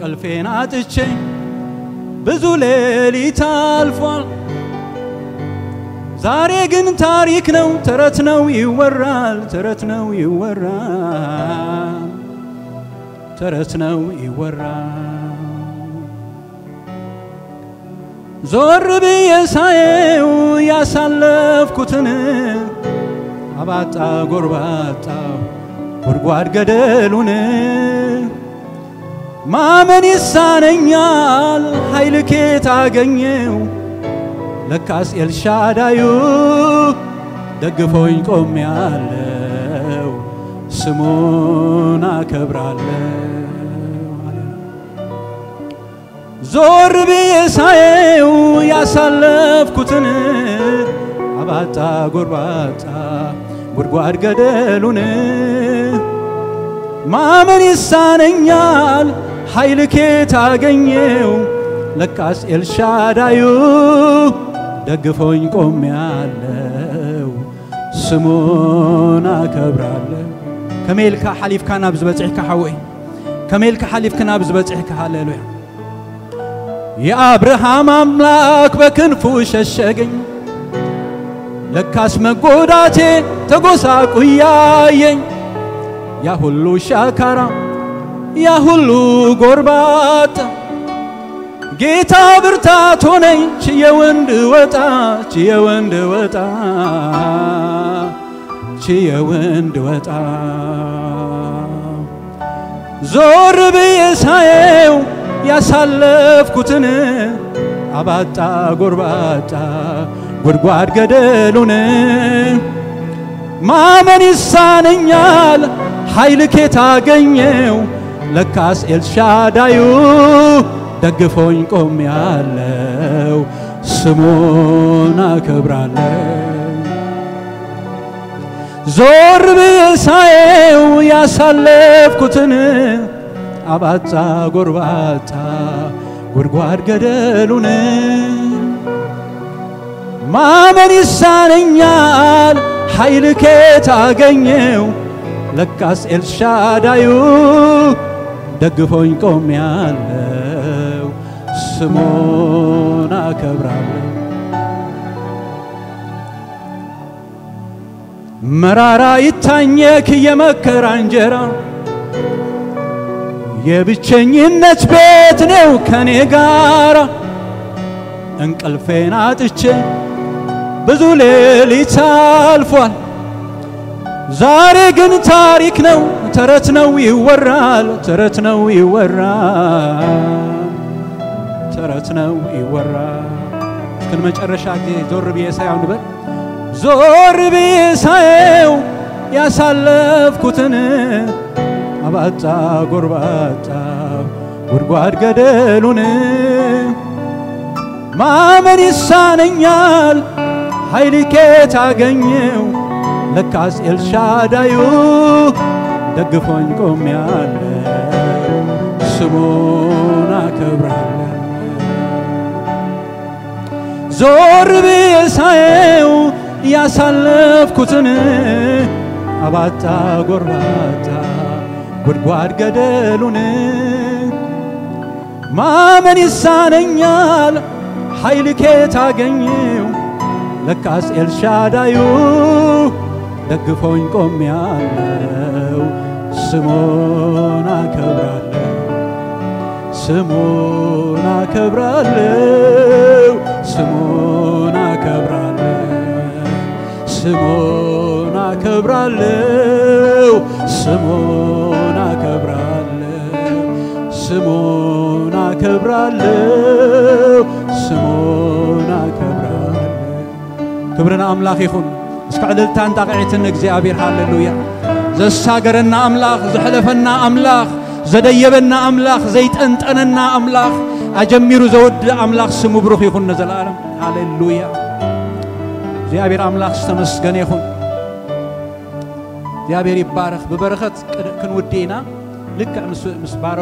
እንቅልፌን አጥቼ ብዙ ሌሊት አልፏል። ዛሬ ግን ታሪክ ነው፣ ተረት ነው ይወራል፣ ተረት ነው ይወራል፣ ተረት ነው ይወራል። ዞር ብዬ ሳየው ያሳለፍኩትን አባጣ ጎርባጣ ጉድጓድ ገደሉን ማመን ይሳነኛል ኃይል ኬት አገኘው ለካስ ኤልሻዳዩ ደግፎኝ ቆም ያለው ስሙን አከብራለሁ። ዞር ብዬ ሳየው ያሳለፍኩትን አባጣ ጎርባጣ ጉድጓድ ገደሉን ማመን ይሳነኛል ኃይል ኬት አገኘው? ለካስ ኤልሻዳዩ ደግፎኝ ቆም ያለው ስሙን አከብራለሁ። ከመይልካ ሓሊፍካ ናብ ዝበፅሕካ ሓወይ ከመይልካ ሓሊፍካ ናብ ዝበፅሕካ ሃሌሉያ። የአብርሃም አምላክ በክንፉ ሸሸገኝ። ለካስ መጎዳቴ ተጎሳቁ ያየኝ ያ ሁሉ ሻካራ ያ ሁሉ ጎርባጣ ጌታ ብርታት ሆነኝ ችየው እንድወጣ ችየው እንድወጣ ችየው እንድወጣ ዞር ብዬ ሳየው ያሳለፍኩትን አባጣ ጎርባጣ ጉድጓድ ገደሉን። ማመን ይሳነኛል ኃይል ኬት አገኘው ለካስ ኤልሻዳዩ ደግፎኝ ቆም ያለው ስሙን አከብራለሁ። ዞር ብዬ ያሳለፍኩትን አባጣ ጎርባጣ ጉድጓድ ገደሉን ማመን ይሳነኛል ኃይል ኬት አገኘው ለካስ ኤልሻዳዩ ደግፎኝ ቆም ያለው ስሙን አከብራለሁ። መራራ ይታኘክ የመከራ እንጀራ የብቸኝነት ቤት ነው ከኔ ጋራ እንቅልፌን አጥቼ ብዙ ሌሊት አልፏል። ዛሬ ግን ታሪክ ነው፣ ተረት ነው ይወራል፣ ተረት ነው ይወራል፣ ተረት ነው ይወራል። እስከ መጨረሻ ጊዜ ዞር ብዬ ሳየው ንበል ዞር ብዬ ሳየው ያሳለፍኩትን አባጣ ጎርባጣ ጉድጓድ ገደሉን ማመን ይሳነኛል ኃይል ኬት አገኘው ለካስ ኤልሻዳዩ ደግፎኝ ቆም ያለው ስሙን አከብራለሁ። ዞር ብዬ ሳየው ያሳለፍኩትን አባጣ ጎርባጣ ጉድጓድ ገደሉን። ማመን ይሳነኛል ኃይል ኬት አገኘው? ለካስ ኤልሻዳዩ ደግፎኝ ቆም ያለው ስሙን አከብራለሁ ስሙን አከብራለሁ ስሙን አከብራለሁ ስሙን አከብራለሁ ስሙን አከብራለሁ ስሙን አከብራለሁ ስሙን አከብራለሁ። ክብርን አምላኽ ይኹን እስካዕ እልልታን ጣቕዒትን እግዚአብሔር ሃሌሉያ ዘሳገረና ኣምላኽ ዘሕለፈና ኣምላኽ ዘደየበና ኣምላኽ ዘይጠንጠነና ኣምላኽ ኣጀሚሩ ዘወድእ ኣምላኽ ስሙ ብሩኽ ይኹን ንዘለኣለም ሃሌሉያ እግዚአብሔር ኣምላኽ ዝተመስገነ ይኹን እግዚአብሔር ይባረኽ ብበረኸት ክንውዲ ኢና ልክዕ ምስ ባረኹ